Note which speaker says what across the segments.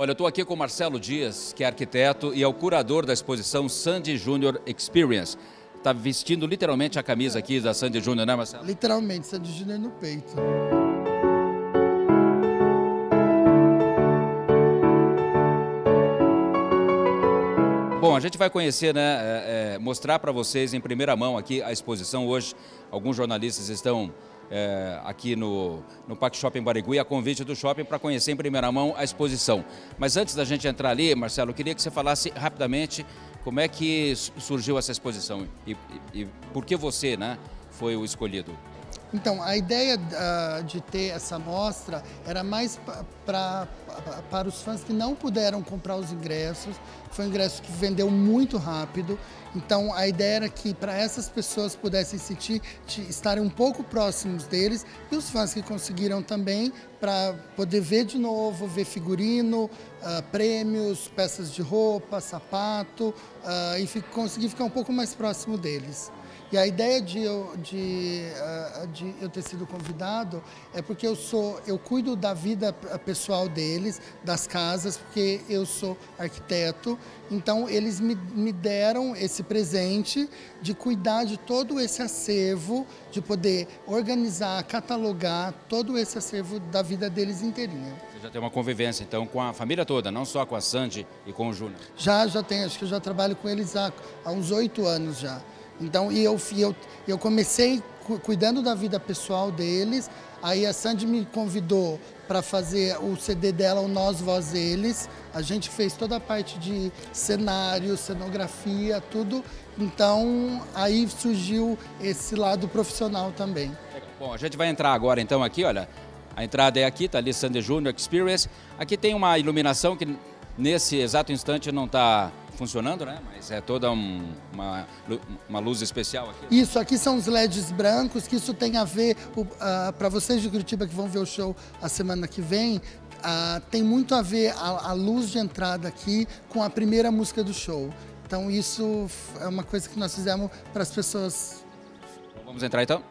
Speaker 1: Olha, eu estou aqui com o Marcelo Dias, que é arquiteto e é o curador da exposição Sandy Junior Experience. Está vestindo literalmente a camisa aqui da Sandy Junior, né, Marcelo?
Speaker 2: Literalmente, Sandy Junior no peito.
Speaker 1: Bom, a gente vai conhecer, né, é, é, mostrar para vocês em primeira mão aqui a exposição hoje. Alguns jornalistas estão é, aqui no, no Parque Shopping Barigui, a convite do shopping para conhecer em primeira mão a exposição. Mas antes da gente entrar ali, Marcelo, eu queria que você falasse rapidamente como é que surgiu essa exposição e, e, e por que você né, foi o escolhido.
Speaker 2: Então, a ideia uh, de ter essa mostra era mais pra, para os fãs que não puderam comprar os ingressos. Foi um ingresso que vendeu muito rápido. Então, a ideia era que para essas pessoas pudessem sentir, estarem um pouco próximos deles e os fãs que conseguiram também para poder ver de novo, ver figurino, uh, prêmios, peças de roupa, sapato uh, e conseguir ficar um pouco mais próximo deles. E a ideia de eu, de, uh, de eu ter sido convidado é porque eu sou, eu cuido da vida pessoal deles, das casas, porque eu sou arquiteto. Então eles me, me deram esse presente de cuidar de todo esse acervo, de poder organizar, catalogar todo esse acervo da vida deles inteirinha.
Speaker 1: Você já tem uma convivência então com a família toda, não só com a Sandy e com o Júnior?
Speaker 2: Já, já tenho. Acho que eu já trabalho com eles há, há uns oito anos já. Então, e eu, eu, eu comecei cuidando da vida pessoal deles, aí a Sandy me convidou para fazer o CD dela, o Nós, Voz, Eles. A gente fez toda a parte de cenário, cenografia, tudo. Então, aí surgiu esse lado profissional também.
Speaker 1: Bom, a gente vai entrar agora então aqui, olha, a entrada é aqui, está ali Sandy Junior Experience. Aqui tem uma iluminação que nesse exato instante não está funcionando, né? Mas é toda um, uma, uma luz especial aqui.
Speaker 2: Isso, aqui são os LEDs brancos, que isso tem a ver, uh, para vocês de Curitiba que vão ver o show a semana que vem, uh, tem muito a ver a, a luz de entrada aqui com a primeira música do show. Então isso é uma coisa que nós fizemos para as pessoas.
Speaker 1: Vamos entrar então?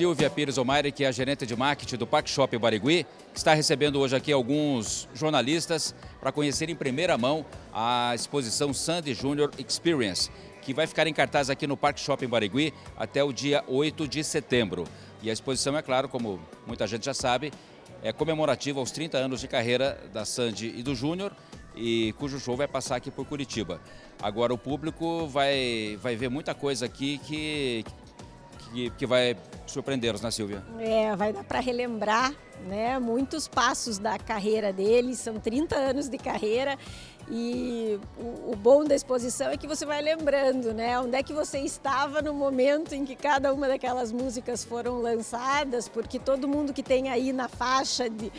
Speaker 1: Silvia Pires Omaire, que é a gerente de marketing do Park Shopping Barigui, que está recebendo hoje aqui alguns jornalistas para conhecer em primeira mão a exposição Sandy Junior Experience, que vai ficar em cartaz aqui no Park Shopping Barigui até o dia 8 de setembro. E a exposição, é claro, como muita gente já sabe, é comemorativa aos 30 anos de carreira da Sandy e do Júnior, e cujo show vai passar aqui por Curitiba. Agora o público vai, vai ver muita coisa aqui que, que, que vai surpreendê-los, né, Silvia?
Speaker 3: É, vai dar para relembrar né, muitos passos da carreira deles, são 30 anos de carreira e o, o, bom da exposição é que você vai lembrando, né, onde é que você estava no momento em que cada uma daquelas músicas foram lançadas, porque todo mundo que tem aí na faixa de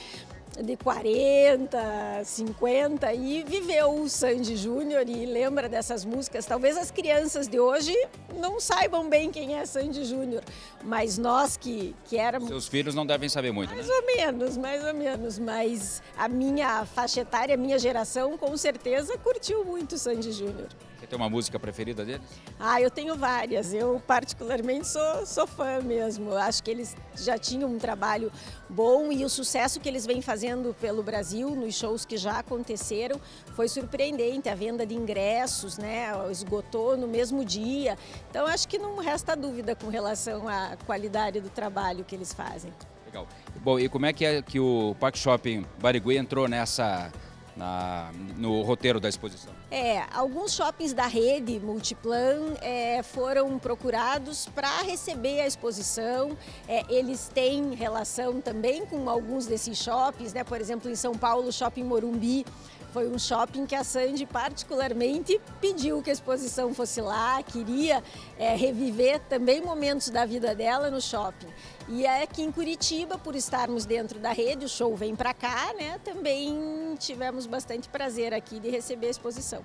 Speaker 3: de 40, 50 e viveu o Sandy Júnior e lembra dessas músicas. Talvez as crianças de hoje não saibam bem quem é Sandy Júnior, mas nós que, que éramos...
Speaker 1: Seus filhos não devem saber muito,
Speaker 3: Mais
Speaker 1: né?
Speaker 3: ou menos, mais ou menos, mas a minha faixa etária, a minha geração, com certeza curtiu muito Sandy Júnior.
Speaker 1: Tem uma música preferida deles?
Speaker 3: Ah, eu tenho várias. Eu particularmente sou, sou fã mesmo. Acho que eles já tinham um trabalho bom e o sucesso que eles vêm fazendo pelo Brasil, nos shows que já aconteceram, foi surpreendente. A venda de ingressos, né, esgotou no mesmo dia. Então acho que não resta dúvida com relação à qualidade do trabalho que eles fazem.
Speaker 1: Legal. Bom, e como é que é que o Park Shopping Barigui entrou nessa na, no roteiro da exposição?
Speaker 3: É, alguns shoppings da rede Multiplan é, foram procurados para receber a exposição. É, eles têm relação também com alguns desses shoppings, né? Por exemplo, em São Paulo, Shopping Morumbi foi um shopping que a Sandy particularmente pediu que a exposição fosse lá, queria é, reviver também momentos da vida dela no shopping. E é aqui em Curitiba, por estarmos dentro da rede, o show vem para cá, né? Também tivemos bastante prazer aqui de receber a exposição.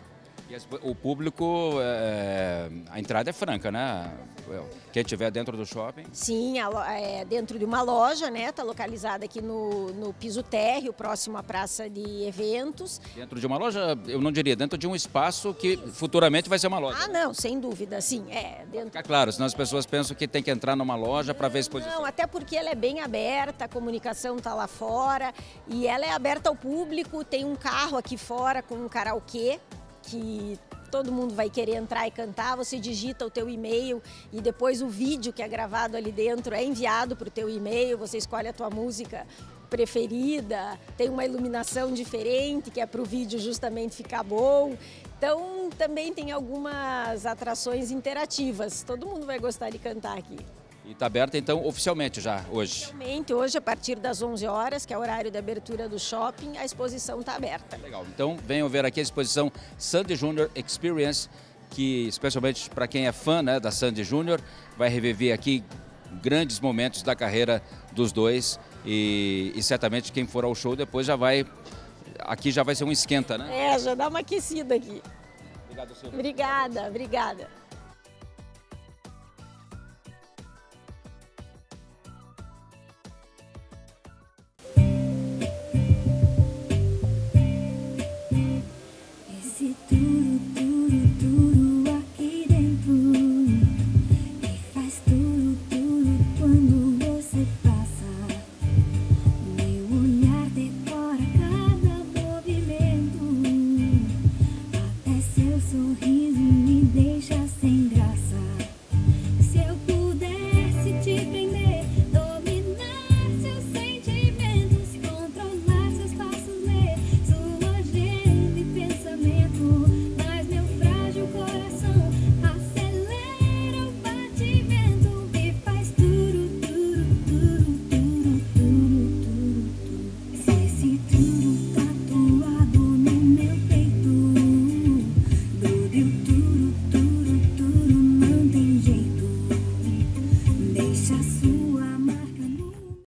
Speaker 1: E o público, é, a entrada é franca, né? Quem estiver dentro do shopping?
Speaker 3: Sim, é dentro de uma loja, né? Está localizada aqui no, no piso térreo, próximo à praça de eventos.
Speaker 1: Dentro de uma loja, eu não diria, dentro de um espaço que futuramente vai ser uma loja.
Speaker 3: Ah, não, sem dúvida, sim. É, dentro...
Speaker 1: Fica claro, senão as pessoas pensam que tem que entrar numa loja para ver a exposição.
Speaker 3: Não, até porque ela é bem aberta, a comunicação está lá fora e ela é aberta ao público, tem um carro aqui fora com um karaokê que todo mundo vai querer entrar e cantar, você digita o teu e-mail e depois o vídeo que é gravado ali dentro é enviado para o teu e-mail, você escolhe a tua música preferida, tem uma iluminação diferente que é para o vídeo justamente ficar bom. Então também tem algumas atrações interativas, todo mundo vai gostar de cantar aqui.
Speaker 1: E está aberta então oficialmente já hoje?
Speaker 3: Oficialmente, hoje a partir das 11 horas, que é o horário de abertura do shopping, a exposição está aberta.
Speaker 1: Legal, então venham ver aqui a exposição Sandy Junior Experience, que especialmente para quem é fã né, da Sandy Junior, vai reviver aqui grandes momentos da carreira dos dois e, e certamente quem for ao show depois já vai, aqui já vai ser um esquenta, né?
Speaker 3: É, já dá uma aquecida aqui.
Speaker 1: Obrigado, Silvia.
Speaker 3: Obrigada, obrigada.
Speaker 4: Sorrir.